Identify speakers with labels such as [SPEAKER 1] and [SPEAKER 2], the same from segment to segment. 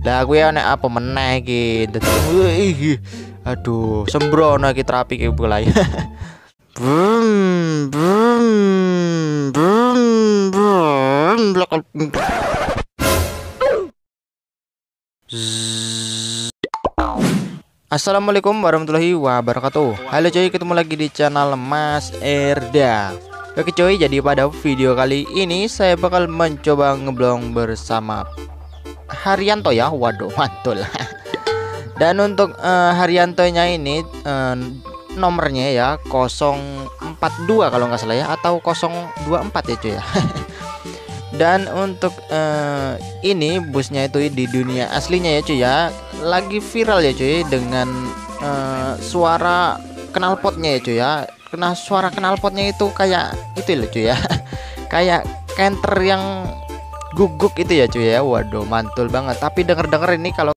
[SPEAKER 1] Lah gue nek apa meneh iki. Aduh, sembrono iki terapi iki mulai. Brum brum brum brum Assalamualaikum warahmatullahi wabarakatuh Halo coy ketemu lagi di channel Mas Erda Oke coy jadi pada video kali ini saya bakal mencoba ngeblong bersama Haryanto ya? Waduh mantul. Dan untuk uh, Haryantonya ini uh, nomornya ya 042 kalau nggak salah ya Atau 024 ya cuy ya. Dan untuk uh, ini busnya itu di dunia aslinya ya cuy ya. Lagi viral ya cuy dengan uh, suara knalpotnya ya cuy ya. Kena suara knalpotnya itu kayak itu loh cuy ya. Kayak kenter yang guguk itu ya cuy ya. Waduh mantul banget. Tapi denger-denger ini kalau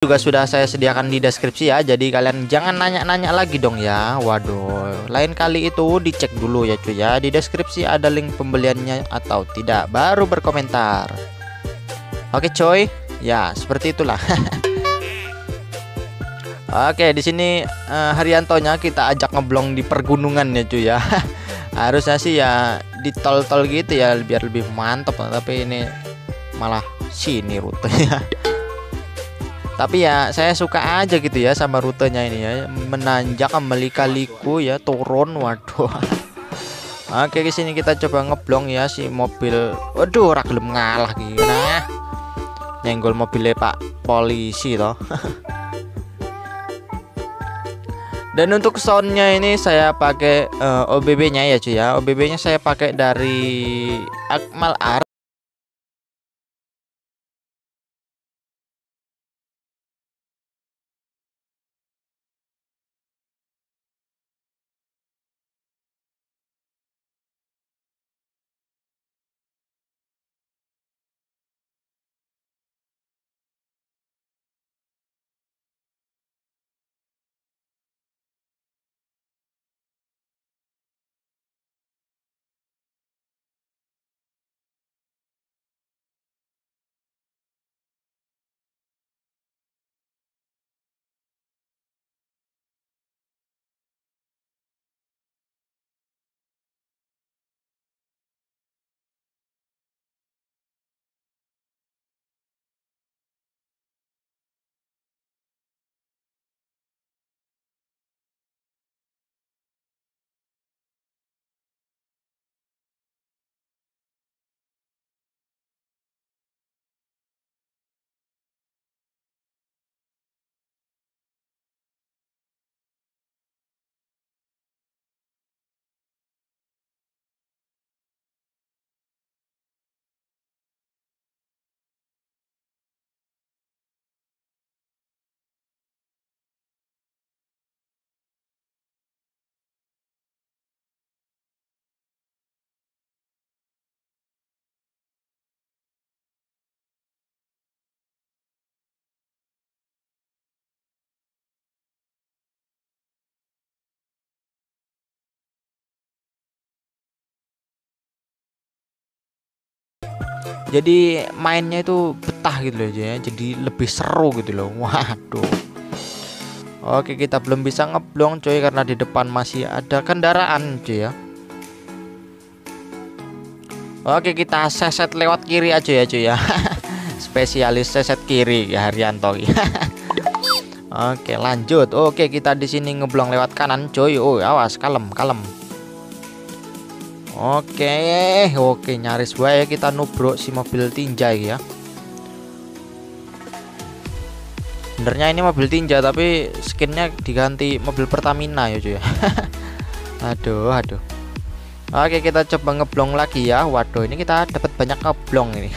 [SPEAKER 1] juga sudah saya sediakan di deskripsi ya. Jadi kalian jangan nanya-nanya lagi dong ya. Waduh lain kali itu dicek dulu ya cuy ya. Di deskripsi ada link pembeliannya atau tidak. Baru berkomentar. Oke coy ya seperti itulah. Oke, di sini uh, Haryantonya kita ajak ngeblong di pergunungan ya cuy ya. Harusnya sih ya di tol-tol gitu ya biar lebih mantap tapi ini malah sini rutenya tapi ya saya suka aja gitu ya sama rutenya ini ya. Menanjak melika-liku ya turun waduh. Oke di sini kita coba ngeblong ya si mobil. Waduh raglem ngalah gitu nah nyenggol mobilnya Pak polisi toh. Dan untuk soundnya ini saya pakai uh, eh, OBB nya ya cuy ya. OBB nya saya pakai dari Akmal Art jadi mainnya itu betah gitu loh ya. Jadi lebih seru gitu loh. Waduh. Oke kita belum bisa ngeblong coy karena di depan masih ada kendaraan cuy ya. Oke kita seset lewat kiri aja ya cuy ya. Spesialis seset kiri ya Haryanto. Oke lanjut. Oke kita di sini ngeblong lewat kanan coy. Oh awas kalem kalem Oke, oke nyaris ya kita nubruk si mobil tinja ya. Sebenarnya ini mobil tinja tapi skinnya diganti mobil Pertamina ya cuy. aduh, aduh. Oke kita coba ngeblong lagi ya. Waduh ini kita dapat banyak ngeblong ini.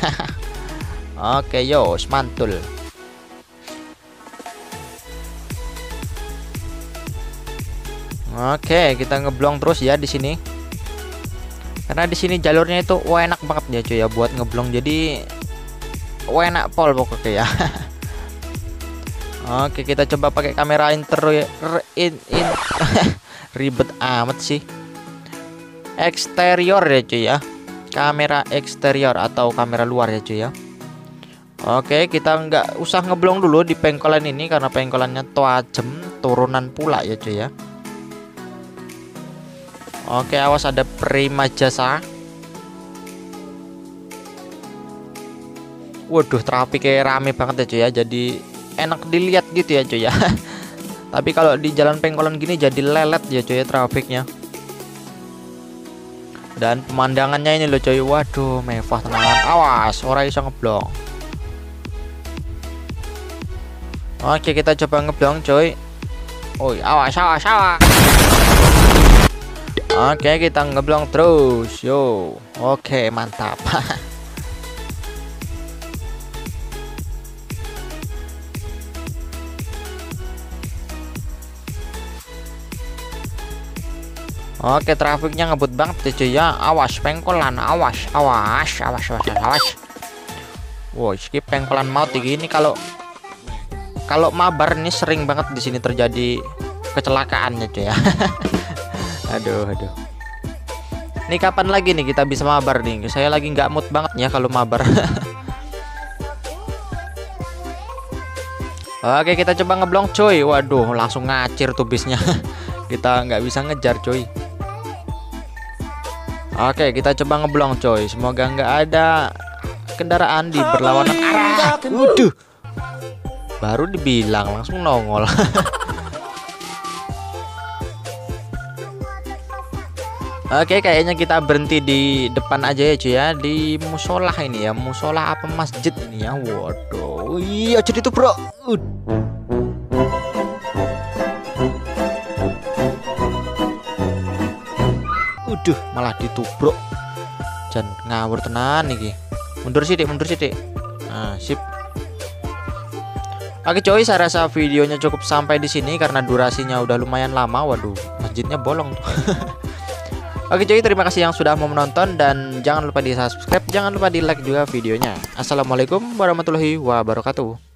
[SPEAKER 1] oke yo mantul. Oke kita ngeblong terus ya di sini karena di sini jalurnya itu wah enak banget ya cuy ya buat ngeblong. Jadi wah enak pol pokoknya ya. Oke kita coba pakai kamera inter in, in. Ribet amat sih. Eksterior ya cuy ya. Kamera eksterior atau kamera luar ya cuy ya. Oke kita nggak usah ngeblong dulu di pengkolan ini karena pengkolannya tajam turunan pula ya cuy ya Oke, awas ada prima jasa. Waduh, trafiknya rame banget ya cuy ya. Jadi enak dilihat gitu ya cuy ya. Tapi kalau di jalan pengkolan gini jadi lelet ya cuy ya trafiknya. Dan pemandangannya ini loh cuy. Waduh, mewah teman. Awas, orang bisa ngeblong. Oke, kita coba ngeblong cuy. Oh, awas, awas, awas. Oke kita ngeblong terus. Yo. Oke mantap. Oke trafiknya ngebut banget cuy ya. Awas pengkolan. Awas awas awas awas awas Wow skip pengkolan mau tinggi ini kalau kalau mabar ini sering banget di sini terjadi kecelakaannya cuy ya aduh aduh. Ini kapan lagi nih kita bisa mabar nih? Saya lagi nggak mood banget ya kalau mabar. Oke kita coba ngeblong coy Waduh langsung ngacir tuh bisnya. Kita nggak bisa ngejar coy Oke kita coba ngeblong coy Semoga nggak ada kendaraan di berlawanan arah! Waduh. Baru dibilang langsung nongol Oke kayaknya kita berhenti di depan aja ya cuy ya. Di musola ini ya. Musola apa masjid ini ya? Waduh. Iya jadi itu bro. Udah malah ditubruk. Dan ngawur tenan nih Mundur sih mundur sih Nah sip. Oke coy, saya rasa videonya cukup sampai di sini karena durasinya udah lumayan lama. Waduh, masjidnya bolong tuh. Oke cuy terima kasih yang sudah mau menonton dan jangan lupa di subscribe jangan lupa di like juga videonya. Assalamualaikum warahmatullahi wabarakatuh